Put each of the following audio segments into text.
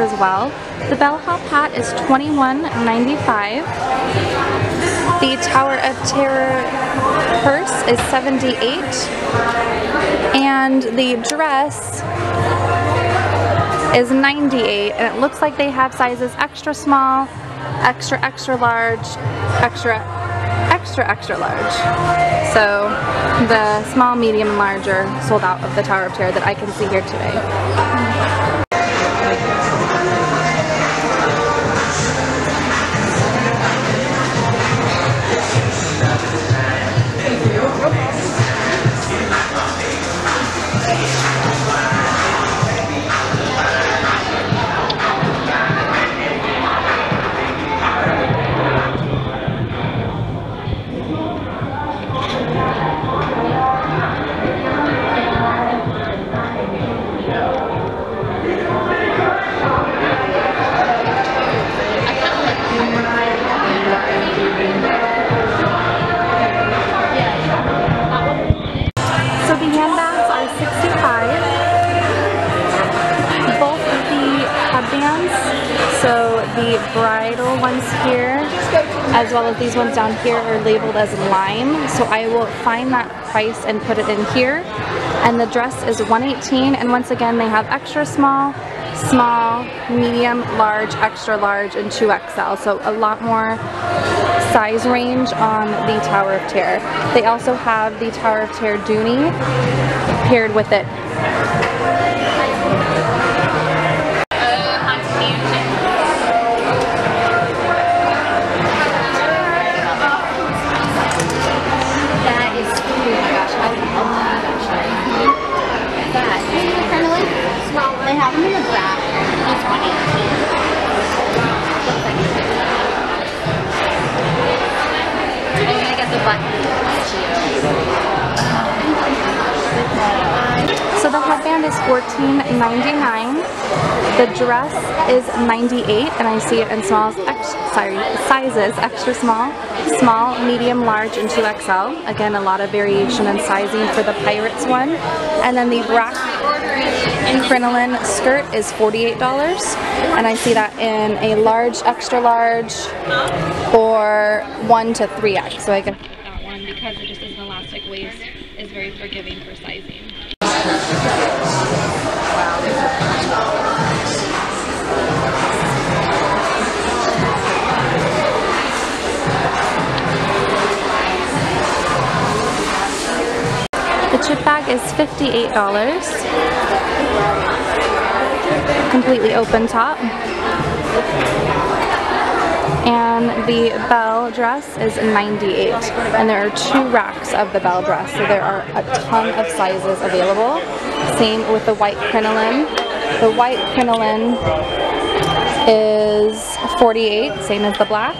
as well. The bellhop hat is $21.95. The Tower of Terror purse is 78 and the dress is 98 and it looks like they have sizes extra small, extra extra large, extra extra extra large. So the small, medium, and large are sold out of the Tower of Terror that I can see here today. As well as these ones down here are labeled as lime. So I will find that price and put it in here. And the dress is 118 and once again they have extra small, small, medium, large, extra large, and 2XL. So a lot more size range on the Tower of Terror. They also have the Tower of Terror Dooney paired with it. Small, they have them in the black. It's 118. I'm gonna get the black. The headband is $14.99. The dress is 98, and I see it in smalls, sorry, sizes, extra small, small, medium, large, and 2XL. Again, a lot of variation in sizing for the Pirates one. And then the black crinoline skirt is $48 and I see that in a large, extra large, or 1 to 3X. So I can that one because it just is an elastic waist, is very forgiving for sizing. Chip bag is $58. Completely open top. And the Belle dress is 98. And there are two racks of the Belle dress, so there are a ton of sizes available. Same with the white crinoline. The white crinoline is 48, same as the black.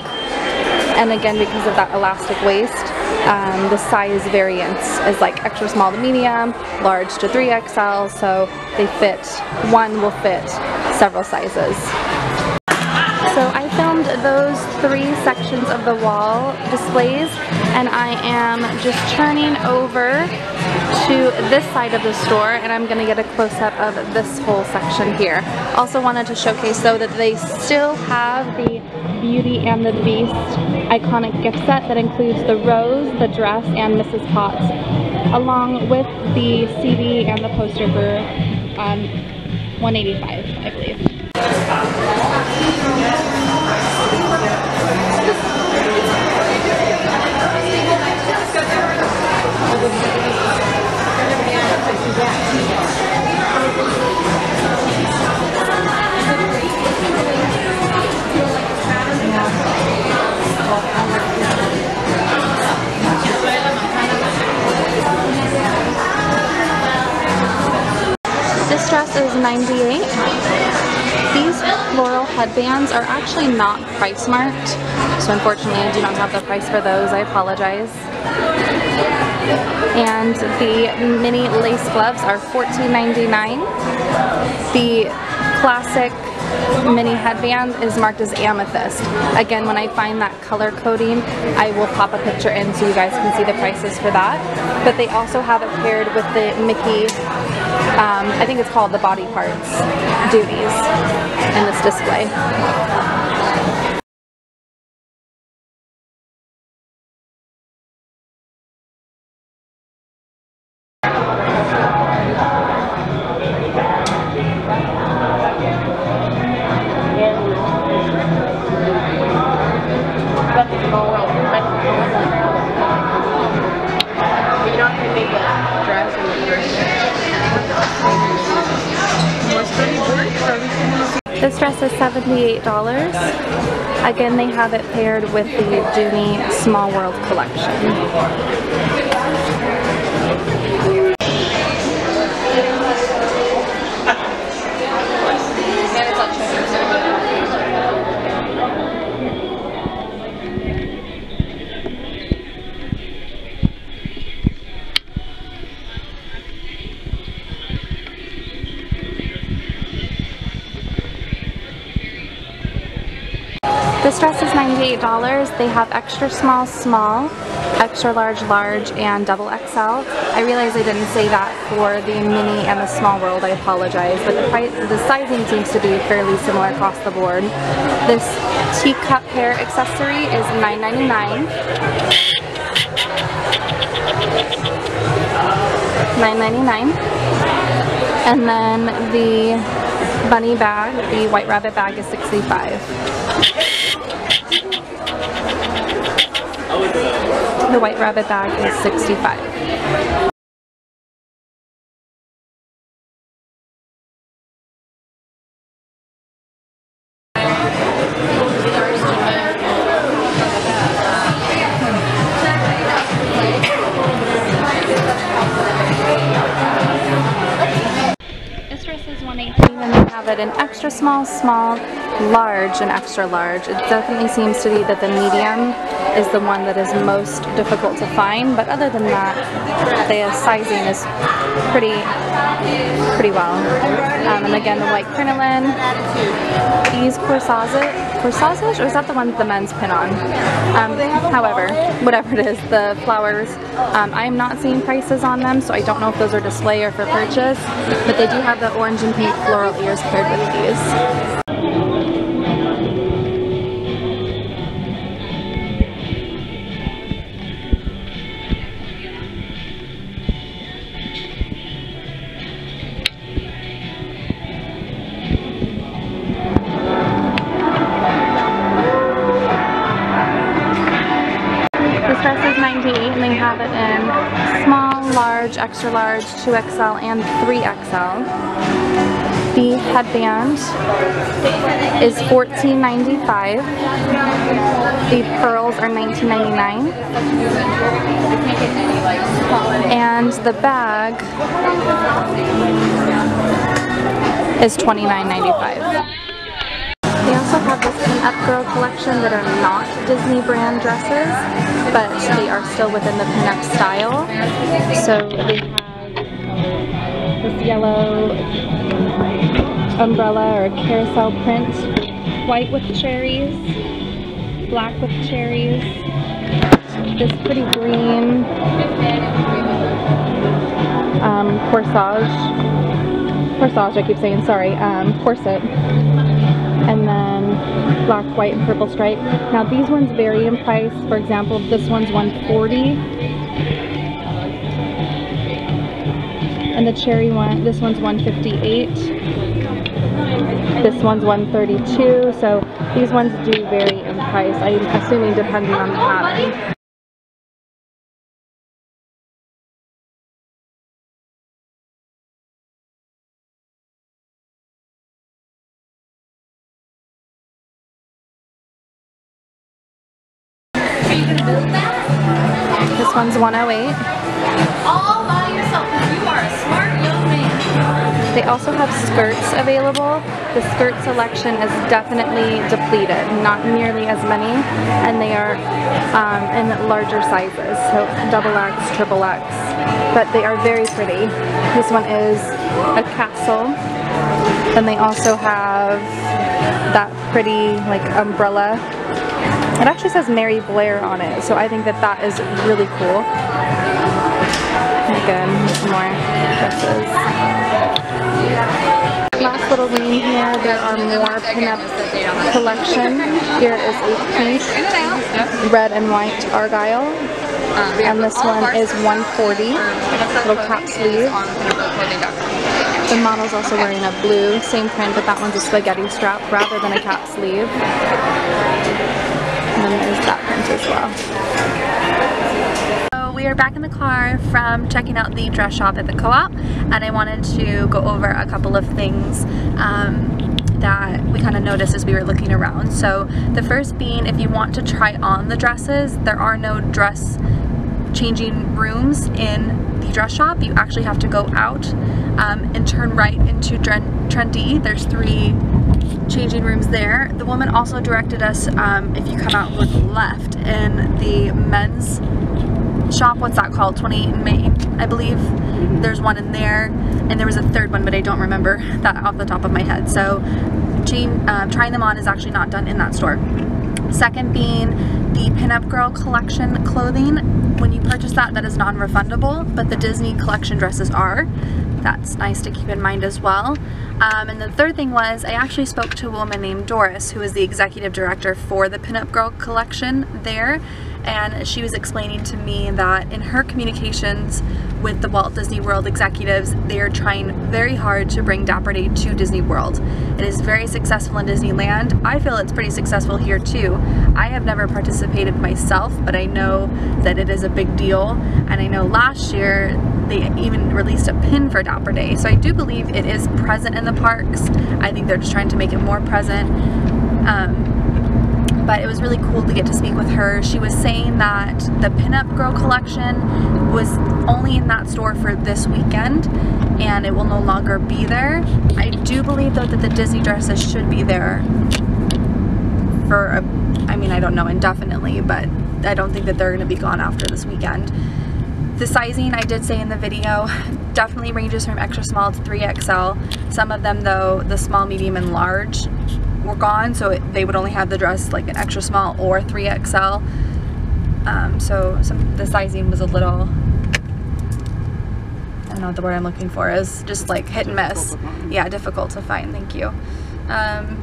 And again, because of that elastic waist, um, the size variance is like extra small to medium, large to 3XL, so they fit, one will fit several sizes. So I filmed those three sections of the wall displays and I am just turning over to this side of the store and I'm to get a close-up of this whole section here. Also wanted to showcase though that they still have the Beauty and the Beast iconic gift set that includes the rose, the dress, and Mrs. Potts along with the CD and the poster for um, 185 I believe. Headbands are actually not price marked, so unfortunately I do not have the price for those. I apologize. And the mini lace gloves are $14.99. The classic mini headband is marked as amethyst. Again, when I find that color coding, I will pop a picture in so you guys can see the prices for that. But they also have it paired with the Mickey, um, I think it's called the body parts Dooneys in this display. This dress is $78. Again, they have it paired with the Dooney Small World collection. This dress is $98. They have extra small, small, extra large, large, and double XL. I realize I didn't say that for the mini and the small world. I apologize, but the price, the sizing seems to be fairly similar across the board. This teacup hair accessory is $9.99. $9.99. And then the bunny bag, the white rabbit bag is 65 The white rabbit bag is 65 This dress is 118 and they have it in extra small, small, large, and extra large. It definitely seems to be that the medium is the one that is most difficult to find, but other than that, the sizing is pretty, pretty well. Um, and again, the white crinoline, these corsage, corsage, or is that the one that the men's pin on? Um, however, whatever it is, the flowers, um, I am not seeing prices on them, so I don't know if those are display or for purchase, but they do have the orange and pink floral ears paired with these. This dress is 98 and they have it in small, large, extra large, 2XL, and 3XL. The headband is $14.95. The pearls are $19.99. And the bag is $29.95. They also have this Pin-Up Girl collection that are not Disney brand dresses, but they are still within the Pin-Up style. So they have this yellow umbrella or carousel print, white with cherries, black with cherries, this pretty green um, corsage, corsage I keep saying, sorry, um, corset. And then black, white, and purple stripe. Now these ones vary in price. For example, this one's 140 and the cherry one, this one's 158 This one's 132 so these ones do vary in price, I'm assuming depending on the pattern. This one's 108 All by yourself They also have skirts available. The skirt selection is definitely depleted, not nearly as many, and they are um, in larger sizes, so double X, triple X, but they are very pretty. This one is a castle. Then they also have that pretty like umbrella. It actually says Mary Blair on it, so I think that that is really cool. And again, more dresses. Last little lane here, there are more pinup collection. Here is a pink, red and white argyle. And this one is 140, little cap sleeve. The model's also wearing a blue, same print, but that one's a spaghetti strap rather than a cap sleeve. And then there's that print as well. We are back in the car from checking out the dress shop at the co-op and I wanted to go over a couple of things um, that we kind of noticed as we were looking around. So the first being if you want to try on the dresses, there are no dress changing rooms in the dress shop. You actually have to go out um, and turn right into Tren-D. There's three changing rooms there. The woman also directed us um, if you come out look left in the men's shop, what's that called? 28 Main, I believe. There's one in there, and there was a third one, but I don't remember that off the top of my head. So uh, trying them on is actually not done in that store. Second being the Pinup Girl Collection clothing. When you purchase that, that is non-refundable, but the Disney collection dresses are. That's nice to keep in mind as well. Um, and the third thing was I actually spoke to a woman named Doris, who is the executive director for the Pinup Girl collection there and she was explaining to me that in her communications with the Walt Disney World executives, they are trying very hard to bring Dapper Day to Disney World. It is very successful in Disneyland. I feel it's pretty successful here too. I have never participated myself, but I know that it is a big deal. And I know last year they even released a pin for Dapper Day. So I do believe it is present in the parks. I think they're just trying to make it more present. Um, but it was really cool to get to speak with her. She was saying that the Pinup Girl collection was only in that store for this weekend and it will no longer be there. I do believe though that the Disney dresses should be there for, a, I mean I don't know indefinitely, but I don't think that they're going to be gone after this weekend. The sizing I did say in the video definitely ranges from extra small to 3XL. Some of them though, the small, medium, and large were gone so it, they would only have the dress like an extra small or 3XL um, so some, the sizing was a little I don't know what the word I'm looking for is just like hit and miss. Yeah difficult to find thank you. Um,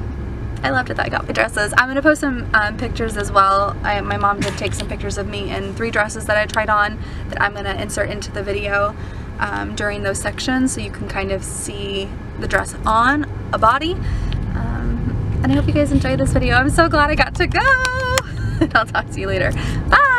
I loved it that I got my dresses. I'm going to post some um, pictures as well. I, my mom did take some pictures of me in three dresses that I tried on that I'm going to insert into the video um, during those sections so you can kind of see the dress on a body and I hope you guys enjoyed this video. I'm so glad I got to go. I'll talk to you later. Bye!